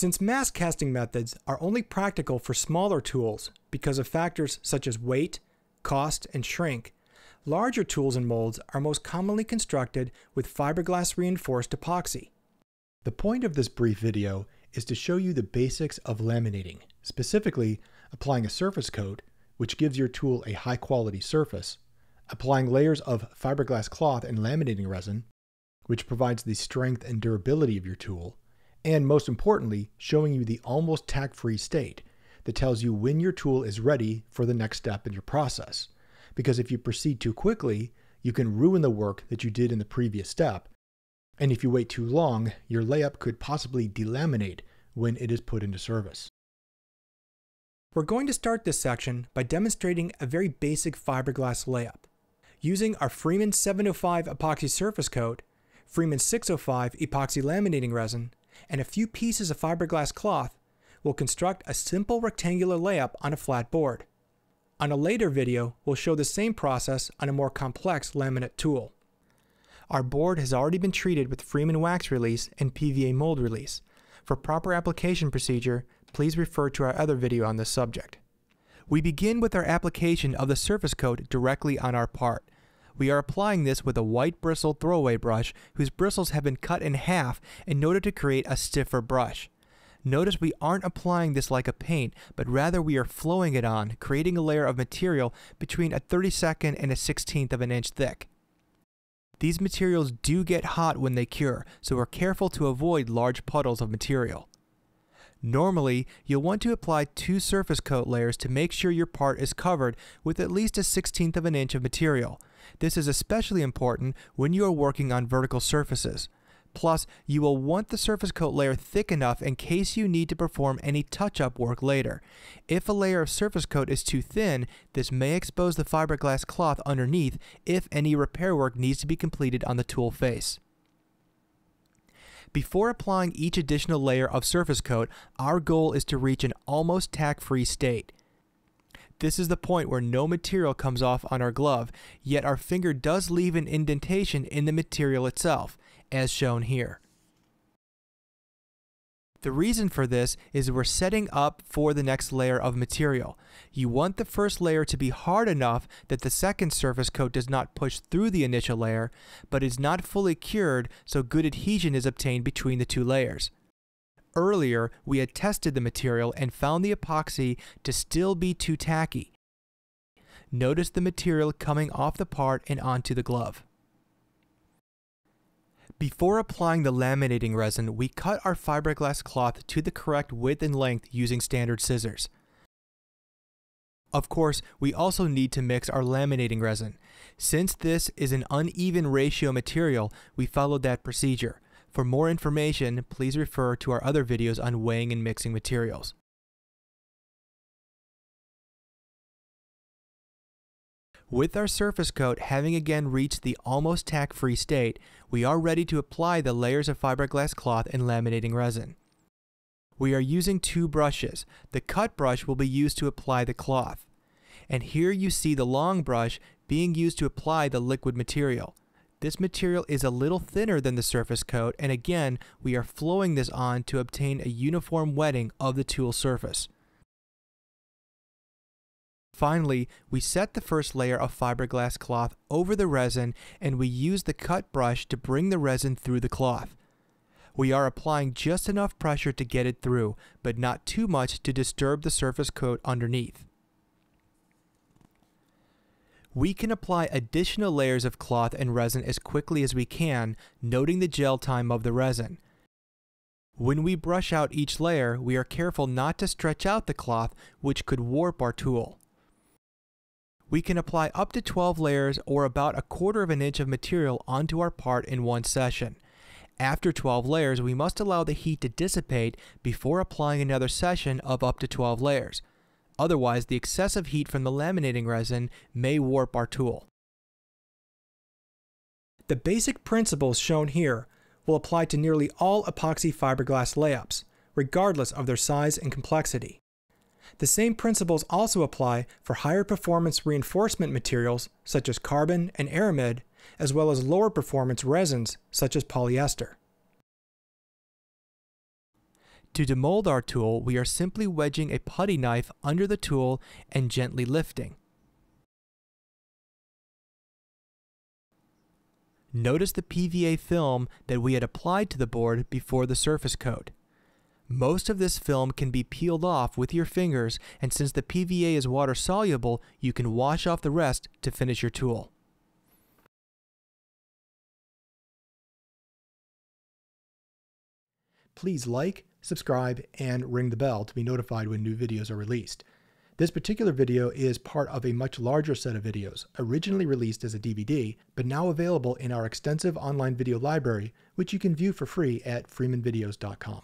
Since mass casting methods are only practical for smaller tools because of factors such as weight, cost, and shrink, larger tools and molds are most commonly constructed with fiberglass reinforced epoxy. The point of this brief video is to show you the basics of laminating, specifically applying a surface coat, which gives your tool a high quality surface, applying layers of fiberglass cloth and laminating resin, which provides the strength and durability of your tool, and most importantly, showing you the almost tack-free state that tells you when your tool is ready for the next step in your process. Because if you proceed too quickly, you can ruin the work that you did in the previous step. And if you wait too long, your layup could possibly delaminate when it is put into service. We're going to start this section by demonstrating a very basic fiberglass layup. Using our Freeman 705 epoxy surface coat, Freeman 605 epoxy laminating resin, and a few pieces of fiberglass cloth, we'll construct a simple rectangular layup on a flat board. On a later video, we'll show the same process on a more complex laminate tool. Our board has already been treated with Freeman wax release and PVA mold release. For proper application procedure, please refer to our other video on this subject. We begin with our application of the surface coat directly on our part. We are applying this with a white bristle throwaway brush whose bristles have been cut in half in order to create a stiffer brush. Notice we aren't applying this like a paint, but rather we are flowing it on, creating a layer of material between a 32nd and a 16th of an inch thick. These materials do get hot when they cure, so we're careful to avoid large puddles of material. Normally, you'll want to apply two surface coat layers to make sure your part is covered with at least a 16th of an inch of material. This is especially important when you are working on vertical surfaces. Plus, you will want the surface coat layer thick enough in case you need to perform any touch-up work later. If a layer of surface coat is too thin, this may expose the fiberglass cloth underneath if any repair work needs to be completed on the tool face. Before applying each additional layer of surface coat, our goal is to reach an almost tack-free state. This is the point where no material comes off on our glove, yet our finger does leave an indentation in the material itself, as shown here. The reason for this is we're setting up for the next layer of material. You want the first layer to be hard enough that the second surface coat does not push through the initial layer, but is not fully cured so good adhesion is obtained between the two layers. Earlier, we had tested the material and found the epoxy to still be too tacky. Notice the material coming off the part and onto the glove. Before applying the laminating resin, we cut our fiberglass cloth to the correct width and length using standard scissors. Of course, we also need to mix our laminating resin. Since this is an uneven ratio material, we followed that procedure. For more information, please refer to our other videos on weighing and mixing materials. With our surface coat having again reached the almost tack-free state, we are ready to apply the layers of fiberglass cloth and laminating resin. We are using two brushes. The cut brush will be used to apply the cloth. And here you see the long brush being used to apply the liquid material. This material is a little thinner than the surface coat and again we are flowing this on to obtain a uniform wetting of the tool surface. Finally, we set the first layer of fiberglass cloth over the resin and we use the cut brush to bring the resin through the cloth. We are applying just enough pressure to get it through, but not too much to disturb the surface coat underneath. We can apply additional layers of cloth and resin as quickly as we can, noting the gel time of the resin. When we brush out each layer, we are careful not to stretch out the cloth, which could warp our tool we can apply up to 12 layers or about a quarter of an inch of material onto our part in one session. After 12 layers, we must allow the heat to dissipate before applying another session of up to 12 layers. Otherwise, the excessive heat from the laminating resin may warp our tool. The basic principles shown here will apply to nearly all epoxy fiberglass layups, regardless of their size and complexity. The same principles also apply for higher performance reinforcement materials such as carbon and aramid, as well as lower performance resins such as polyester. To demold our tool, we are simply wedging a putty knife under the tool and gently lifting. Notice the PVA film that we had applied to the board before the surface coat. Most of this film can be peeled off with your fingers, and since the PVA is water soluble, you can wash off the rest to finish your tool. Please like, subscribe, and ring the bell to be notified when new videos are released. This particular video is part of a much larger set of videos, originally released as a DVD, but now available in our extensive online video library, which you can view for free at freemanvideos.com.